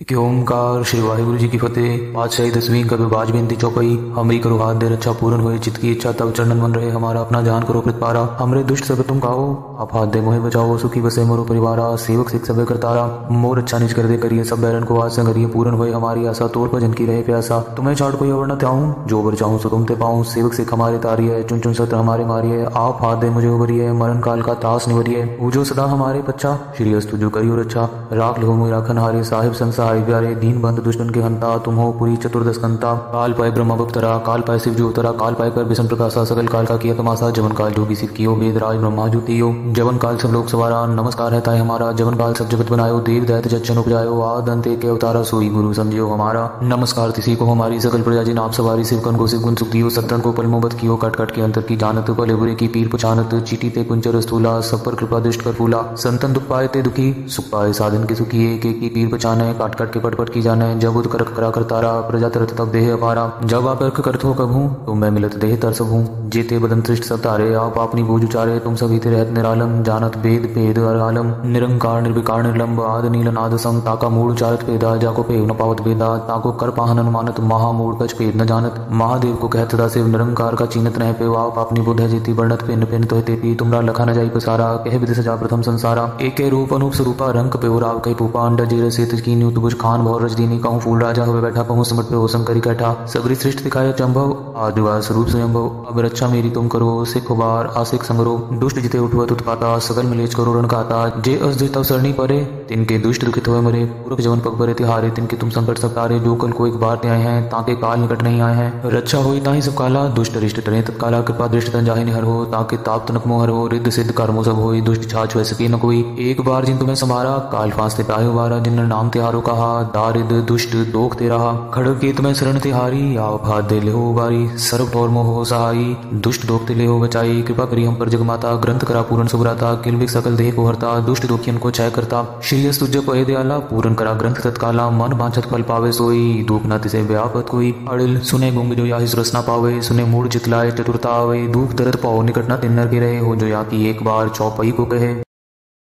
कि ओमकार श्री वाहिगुरु जी की फतेह। पातशाही दसवीं कभी बाज बिनती चौपाई हमरी करो हाथ दे रक्षा पूर्ण हुए चित की इच्छा तब चरणन मन रहे। हमारा अपना जान करो पारा। हमरे दुष्ट सब तुम कहो आप हाथ दे मोहे बचाओ सुखी बसे मोरो परिवारा। सेवक सिख सब करतारा। मोर अच्छा निज कर दे, करिए सब बैरन को आज संगरिए पूर्ण हुए हमारी आशा। तोर पर की रहे प्यासा। तुम्हें चाट कोई अवर न जो बर चाहूँ सो तुमते पाऊँ। सेवक सिख हमारे तारी है चुन चुन सत्र हमारे मारी है। आप हाथ दे मुझे उबरी है मरण काल का तास निवरी है जो सदा हमारे बच्चा श्री अस्तु जो करियो रक्षा राख लो मुरा खन हारे साहिब संसारी। प्यारे, दीन बंद दुष्टन के हंता, तुम हो पूरी चतुर्दश कंता काल पाए ब्रह्म भक्तरा काल पाए शिव जो उतरा, काल पाए कर विष्णु प्रकाशा सकल काल का किया तमाशा, जवन काल जोगी सिद्ध कियो, वेद राज ब्रह्मा जुतियो जवन काल सब लोग सवारा, नमस्कार है ताई हमारा। जवन काल सब जगत बनायो, देव दैत जच्चन उपजायो आद अंत के अवतारा सोई गुरु समझियो हमारा। नमस्कार, तिसी को हमारी सकल प्रजा जी नाप सवारी शिवकन को शिव गुण सुख दियो, सत्तन को पल मोबत कियो कट कट के अंतर की जानत पले बुरे की पीर पछानत, चीटी ते कुंचर स्थूला, सब पर कृपा दृष्ट कर फूला। संतन दुख पाए ते दुखी, सुख पाए साधन के सुखी एक एक की पीर पछाने, काट काट के पट पट की जाने, जब उद कर करा तारा प्रजा तरत तब देह अपारा। जब आप अर्क करत हो कभू तो मैं मिलत देह तर सब हूँ जेते बदन तृष्ट सब तारे आप अपनी बोझ उचारे, तुम सभी थे रहत निरालम। जानत भेद भेद अरालम निरंकार, निर्विकार, निर्लंब, आद, नील, नाद, संग, ताका मूड उचारत भेदा। जाको पे न पावत भेदा। ताको कर पाहन अनुमानत महामूड कच भेद न जानत। महादेव को कहत दा से निरंकार का चीनत नह पे आप अपनी बुद्ध जीती वर्णत, पिन पिन तो तेपी तुमरा लखा न जाई पसारा। कह विद सजा प्रथम संसारा। एक रूप, अनूप स्वरूपा, रंग पे राव कई पूपा, अंडा, जीर से की, न्यूत बुझ खान भौर रजदीनी कहूँ फूल राजा हुए बैठा, कहूँ समट पे हो शंकरी कैठा। सबरी श्रेष्ठ दिखाया चंभव आदिवास स्वरूप स्वयंभव अब रक्षा मेरी तुम करो, सिख बार आसिक संगरो। दुष्ट जिते उठवत उत्पाता सकल मिलेज करो, रण खाता जे अस सरणी परे तिनके दुष्ट दुखित हुए मरे। पूर्व जवन पग परे तिहारे तिनके तुम संकट सब जो कल को एक बार आए हैं ताके काल निकट नहीं आए हैं। रक्षा हुई ताही सब काला, दुष्ट रिष्ट तरे, तत्काला कृपा दृष्ट तन जाहि हर हो, ताके ताप तनक मोहर हो, रिद्ध सिद्ध कर्मो सब हो दुष्ट छाछ वह सके न कोई। एक बार जिन तुम्हें संभारा, काल फांस ते पायो बारा जिन नाम तिहारो कहा दारिद दुष्ट दोख ते रहा। खड़ग के तुम्हें शरण तिहारी आओ हाथ दे ले हो बारी सर्व और मोह सहाई। दुष्ट दोख ते ले हो बचाई, कृपा करी हम पर जगमाता, ग्रंथ करा पूर्ण सुभराता, किल सकल देह को हरता दुष्ट दुखियन को छय करता। श्री तुझ पय दयाला पूरण करा ग्रंथ तत्काल, मन बांछत फल पावे सोई दुख न तिसे व्यापत कोई। अड़िल, सुने गुंग जो या रस न पावे, सुने मूड जितलाए चतुर्ता आवे दुख दर्द पाओ निकट न तिन्नर रहे हो जो या की एक बार चौपाई को कहे।